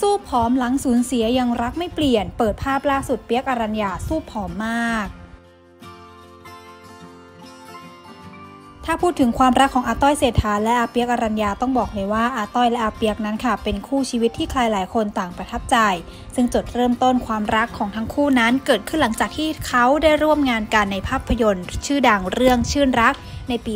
สู้ผอมหลังสูญเสียยังรักไม่เปลี่ยน เปิดภาพล่าสุดเปียกอรัญญาสู้ผอมมาก ถ้าพูดถึงความรักของอาต้อยเศรษฐาและอาเปียกอรัญญาต้องบอกเลยว่าอาต้อยและอาเปียกนั้นค่ะ เป็นคู่ชีวิตที่ใครหลายคนต่างประทับใจ ซึ่งจุดเริ่มต้นความรักของทั้งคู่นั้น เกิดขึ้นหลังจากที่เขาได้ร่วมงานกันในภาพยนตร์ ชื่อดังเรื่องชื่นรัก ในปี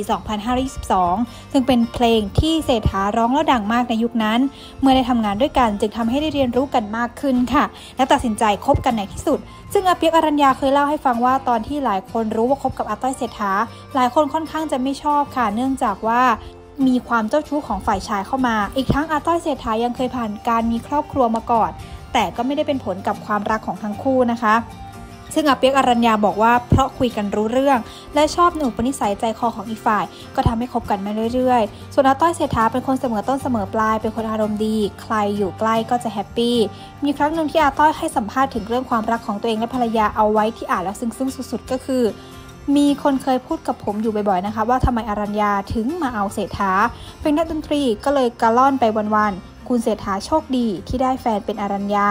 2522 ซึ่งเป็นเพลงที่เศรษฐาร้องแล้วดังมากในยุคนั้น เมื่อได้ทำงานด้วยกันจึงทำให้ได้เรียนรู้กันมากขึ้นค่ะ และตัดสินใจคบกันในที่สุด ซึ่งอาเปียกอรัญญาเคยเล่าให้ฟังว่าตอนที่หลายคนรู้ว่าคบกับอาต้อยเศรษฐา หลายคนค่อนข้างจะไม่ชอบค่ะ เนื่องจากว่ามีความเจ้าชู้ของฝ่ายชายเข้ามา อีกทั้งอาต้อยเศรษฐายังเคยผ่านการมีครอบครัวมาก่อน แต่ก็ไม่ได้เป็นผลกับความรักของทั้งคู่นะคะ ซึ่งอาเปียกอรัญญาบอกว่าเพราะคุยกันรู้เรื่อง และชอบหนุ่มปณิสัยใจคอของอีกฝ่าย ก็ทำให้คบกันมาเรื่อยๆ ส่วนอาต้อยเศรษฐาเป็นคนเสมอต้นเสมอปลาย เป็นคนอารมณ์ดี ใครอยู่ใกล้ก็จะแฮปปี้ มีครั้งหนึ่งที่อาต้อยให้สัมภาษณ์ถึงเรื่องความรักของตัวเองและภรรยาเอาไว้ที่อ่านแล้วซึ้งๆสุดๆ ก็คือมีคนเคยพูดกับผมอยู่บ่อยๆนะคะ ว่าทำไมอรัญญาถึงมาเอาเศรษฐาเป็นนักดนตรีก็เลยกระล่อนไปวันๆ คุณเศรษฐาโชคดีที่ได้แฟนเป็นอรัญญา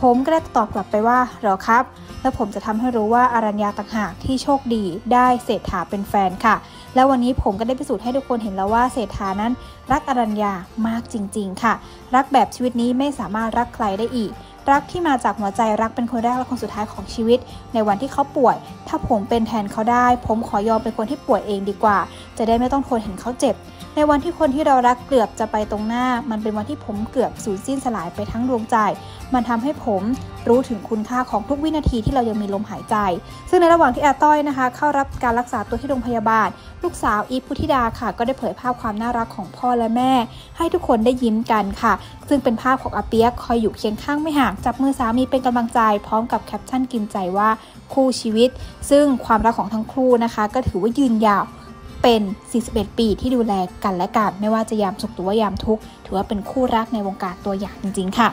ผมก็ได้ตอบกลับไปว่าหรอครับ แล้วผมจะทำให้รู้ว่าอารัญญาต่างหากที่โชคดีได้เศรษฐาเป็นแฟนค่ะ แล้ววันนี้ผมก็ได้พิสูจน์ให้ทุกคนเห็นแล้วว่าเศรษฐานั้น รักอารัญญามากจริง ๆ ค่ะ รักแบบชีวิตนี้ไม่สามารถรักใครได้อีก รักที่มาจากหัวใจรักเป็นคนแรกและคนสุดท้ายของชีวิต ในวันที่เขาป่วย ถ้าผมเป็นแทนเขาได้ ผมขอยอมเป็นคนที่ป่วยเองดีกว่า จะได้ไม่ต้องทนเห็นเขาเจ็บ ในวันที่คนที่เรารักเกือบจะไปตรงหน้า มันเป็นวันที่ผมเกือบสูญสิ้นสลายไปทั้งดวงใจ มันทำให้ผมรู้ถึงคุณค่าของทุกวินาทีที่เรายังมีลมหายใจ ซึ่งในระหว่างที่อาต้อยนะคะ เข้ารับการรักษาตัวที่โรงพยาบาล ลูกสาวอีพุทธิดาค่ะ ก็ได้เผยภาพความน่ารักของพ่อและแม่ ให้ทุกคนได้ยิ้มกันค่ะ ซึ่งเป็นภาพของอาเปียกคอยอยู่เคียงข้างไม่ห่างจับมือสามีเป็นกำลังใจพร้อมกับแคปชั่นกินใจว่าคู่ชีวิต ซึ่งความรักของทั้งคู่นะคะ ก็ถือว่ายืนยาวเป็น 41 ปีที่ดูแลกันและกัน ไม่ว่าจะยามสุขหรือว่ายามทุกข์ ถือว่าเป็นคู่รักในวงการตัวอย่างจริง ๆ ค่ะ